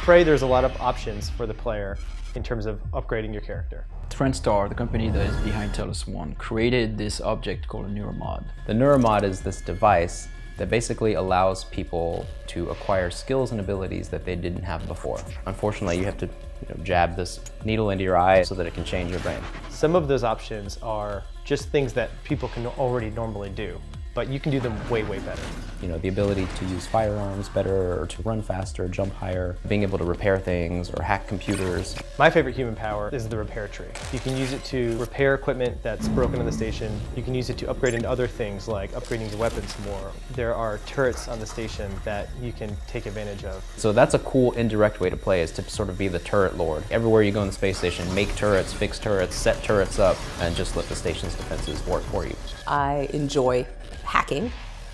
Prey, there's a lot of options for the player in terms of upgrading your character. TranStar, the company that is behind Talos One, created this object called a neuromod. The neuromod is this device that basically allows people to acquire skills and abilities that they didn't have before. Unfortunately, you have to you know, jab this needle into your eye so that it can change your brain. Some of those options are just things that people can already normally do but you can do them way, way better. You know, the ability to use firearms better, or to run faster, jump higher, being able to repair things or hack computers. My favorite human power is the repair tree. You can use it to repair equipment that's broken in the station. You can use it to upgrade into other things like upgrading the weapons more. There are turrets on the station that you can take advantage of. So that's a cool indirect way to play is to sort of be the turret lord. Everywhere you go in the space station, make turrets, fix turrets, set turrets up, and just let the station's defenses work for you. I enjoy hacking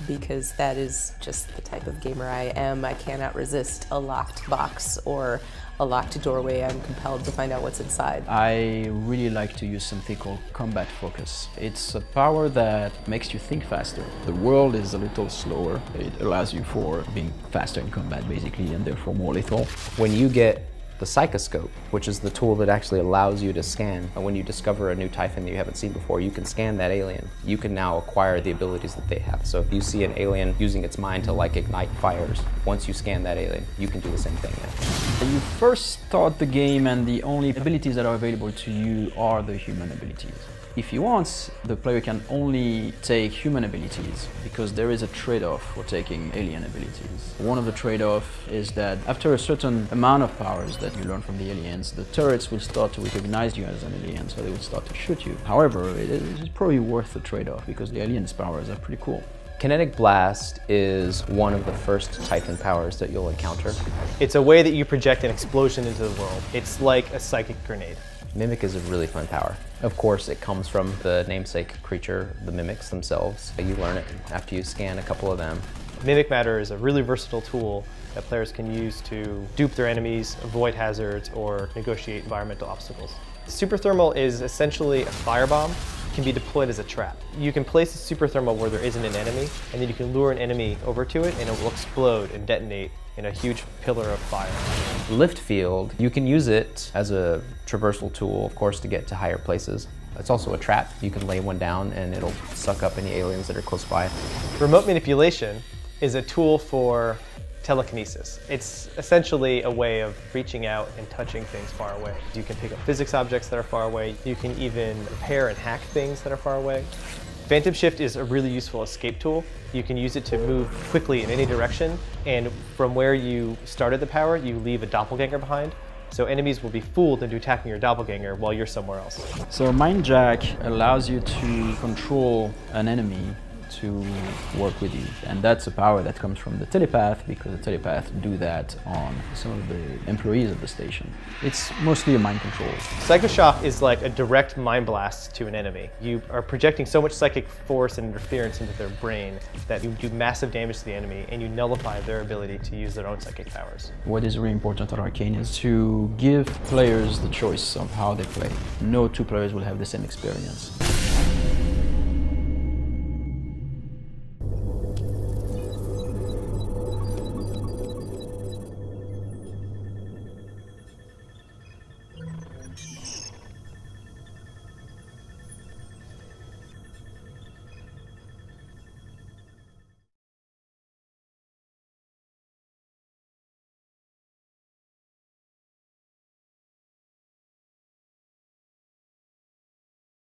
because that is just the type of gamer I am. I cannot resist a locked box or a locked doorway. I'm compelled to find out what's inside. I really like to use something called combat focus. It's a power that makes you think faster. The world is a little slower. It allows you for being faster in combat basically and therefore more lethal. When you get the Psychoscope, which is the tool that actually allows you to scan. And when you discover a new Typhon that you haven't seen before, you can scan that alien. You can now acquire the abilities that they have. So if you see an alien using its mind to like ignite fires, once you scan that alien, you can do the same thing now. You first start the game and the only abilities that are available to you are the human abilities. If he wants, the player can only take human abilities because there is a trade-off for taking alien abilities. One of the trade-off is that after a certain amount of powers that you learn from the aliens, the turrets will start to recognize you as an alien, so they will start to shoot you. However, it is probably worth the trade-off because the aliens' powers are pretty cool. Kinetic Blast is one of the first Typhon powers that you'll encounter. It's a way that you project an explosion into the world. It's like a psychic grenade. Mimic is a really fun power. Of course, it comes from the namesake creature, the mimics themselves. You learn it after you scan a couple of them. Mimic Matter is a really versatile tool that players can use to dupe their enemies, avoid hazards, or negotiate environmental obstacles. Super Thermal is essentially a firebomb can be deployed as a trap. You can place a super thermal where there isn't an enemy, and then you can lure an enemy over to it, and it will explode and detonate in a huge pillar of fire. Lift field, you can use it as a traversal tool, of course, to get to higher places. It's also a trap. You can lay one down and it'll suck up any aliens that are close by. Remote manipulation is a tool for telekinesis. It's essentially a way of reaching out and touching things far away. You can pick up physics objects that are far away. You can even repair and hack things that are far away. Phantom Shift is a really useful escape tool. You can use it to move quickly in any direction, and from where you started the power, you leave a doppelganger behind. So enemies will be fooled into attacking your doppelganger while you're somewhere else. So Mind Jack allows you to control an enemy to work with you. And that's a power that comes from the telepath because the telepath do that on some of the employees of the station. It's mostly a mind control. Psychoshock is like a direct mind blast to an enemy. You are projecting so much psychic force and interference into their brain that you do massive damage to the enemy and you nullify their ability to use their own psychic powers. What is really important at Arcane is to give players the choice of how they play. No two players will have the same experience.